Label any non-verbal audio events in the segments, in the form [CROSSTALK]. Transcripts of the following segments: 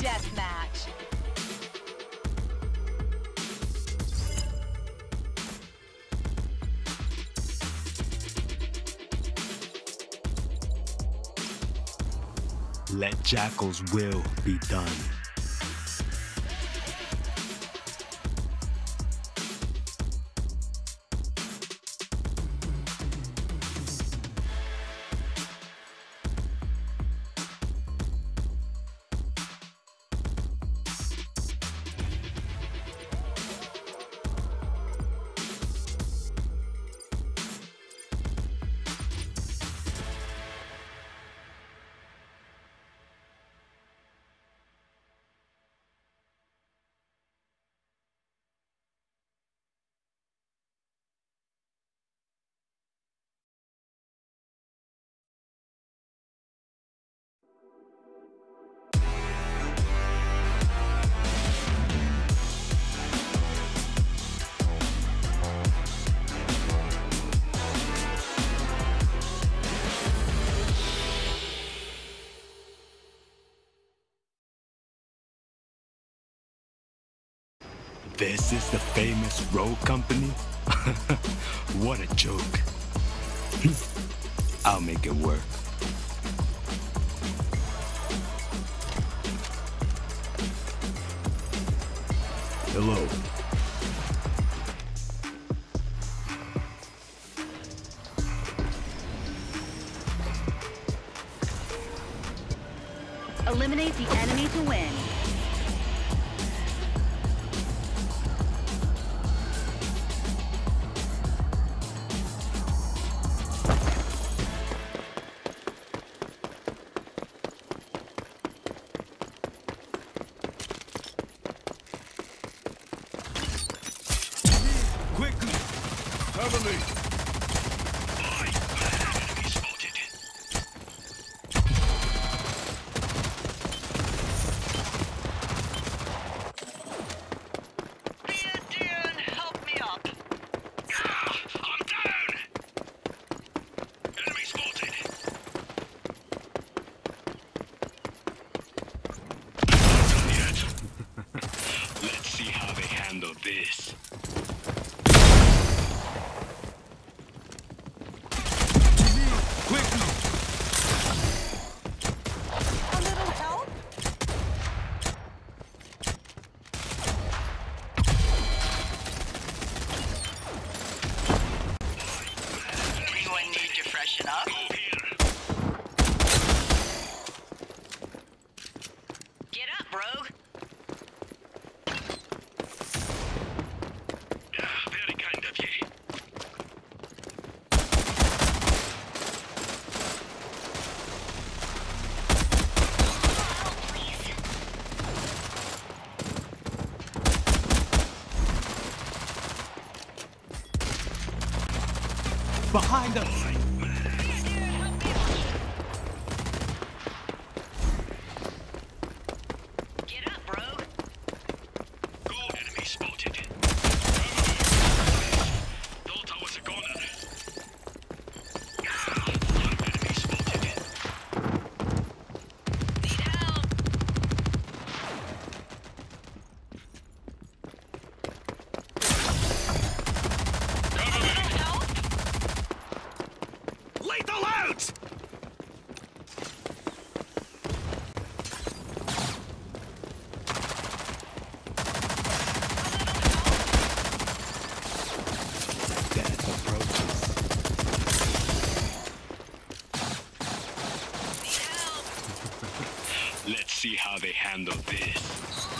Deathmatch. Let Jackal's will be done. This is the famous Rogue Company? [LAUGHS] what a joke. [LAUGHS] I'll make it work. Hello. this. Let's see how they handle this.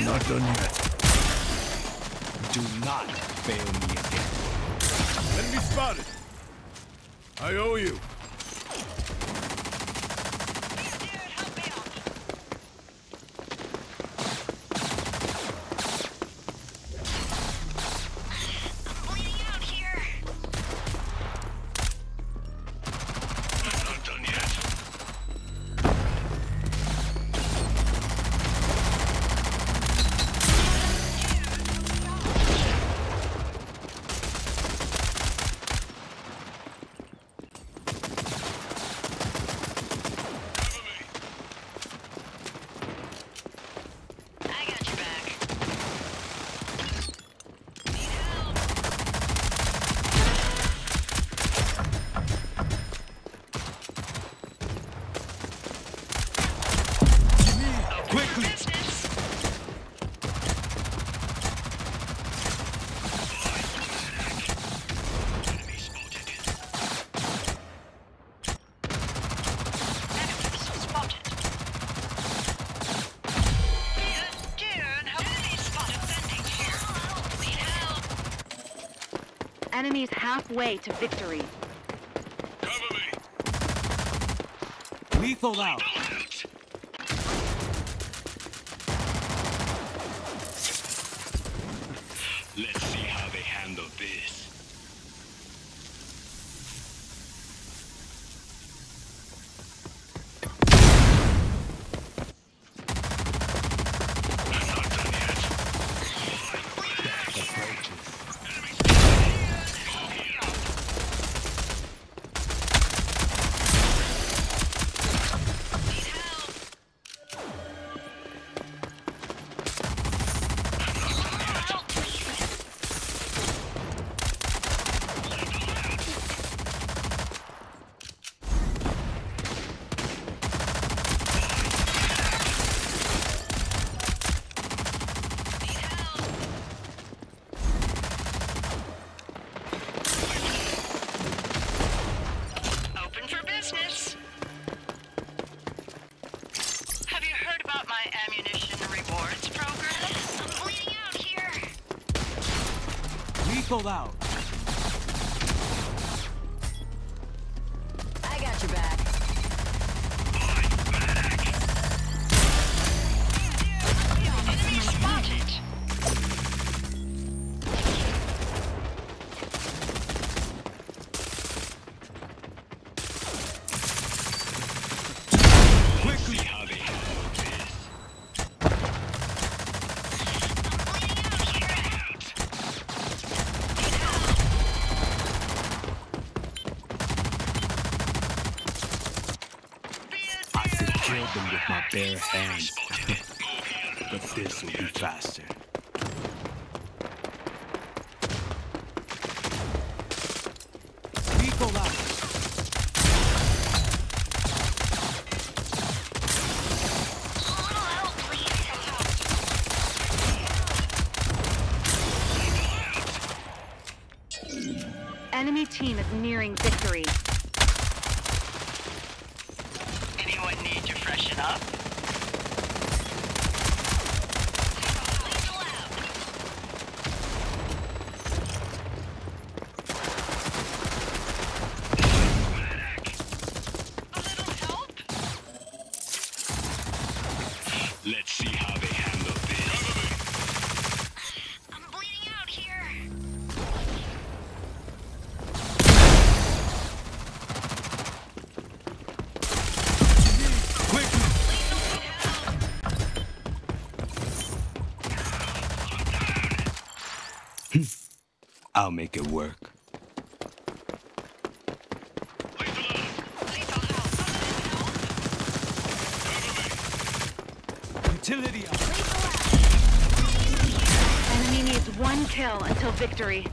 I'm not done yet. Do not fail me again. Enemy spotted. I owe you. enemies halfway to victory. Cover me. Lethal out. Cancel out. killed them with my bare hands. [LAUGHS] but this will be faster. Enemy team is nearing victory. I'll make it work. Utility. Enemy needs one kill until victory.